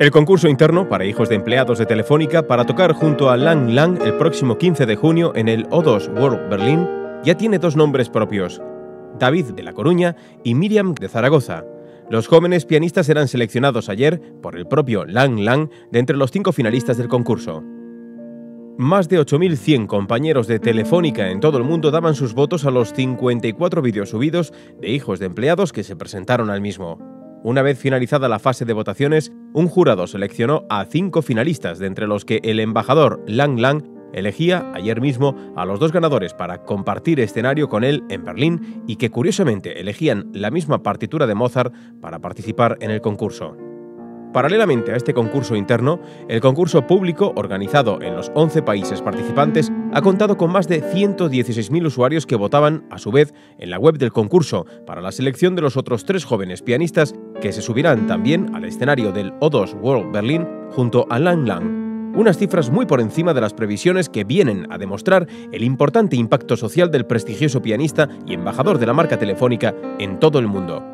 El concurso interno para hijos de empleados de Telefónica para tocar junto a Lang Lang el próximo 15 de junio en el O2 World Berlin ya tiene dos nombres propios, David de La Coruña y Miriam de Zaragoza. Los jóvenes pianistas eran seleccionados ayer por el propio Lang Lang de entre los cinco finalistas del concurso. Más de 8.100 compañeros de Telefónica en todo el mundo daban sus votos a los 54 vídeos subidos de hijos de empleados que se presentaron al mismo. Una vez finalizada la fase de votaciones, un jurado seleccionó a cinco finalistas, de entre los que el embajador Lang Lang elegía ayer mismo a los dos ganadores para compartir escenario con él en Berlín y que curiosamente elegían la misma partitura de Mozart para participar en el concurso. Paralelamente a este concurso interno, el concurso público, organizado en los 11 países participantes, ha contado con más de 116.000 usuarios que votaban, a su vez, en la web del concurso para la selección de los otros tres jóvenes pianistas que se subirán también al escenario del O2 World Berlin junto a Lang Lang. Unas cifras muy por encima de las previsiones que vienen a demostrar el importante impacto social del prestigioso pianista y embajador de la marca telefónica en todo el mundo.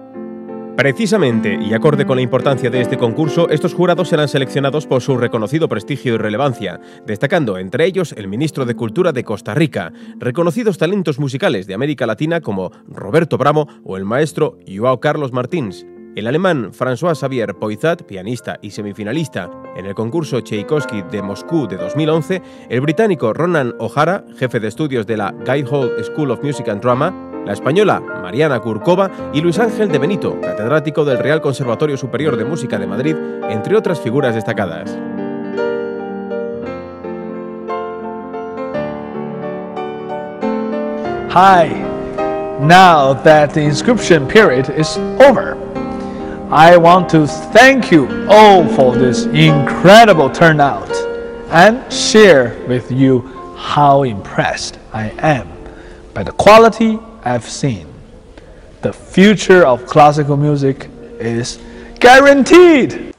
Precisamente, y acorde con la importancia de este concurso, estos jurados serán seleccionados por su reconocido prestigio y relevancia, destacando entre ellos el ministro de Cultura de Costa Rica, reconocidos talentos musicales de América Latina como Roberto Bramo o el maestro Joao Carlos Martins, el alemán François Xavier Poizat, pianista y semifinalista en el concurso Tchaikovsky de Moscú de 2011, el británico Ronan O'Hara, jefe de estudios de la Guildhall School of Music and Drama, la española Mariana Kurkova y Luis Ángel de Benito, catedrático del Real Conservatorio Superior de Música de Madrid, entre otras figuras destacadas. Hi, now that the inscription period is over, I want to thank you all for this incredible turnout and share with you how impressed I am by the quality I've seen. The future of classical music is guaranteed.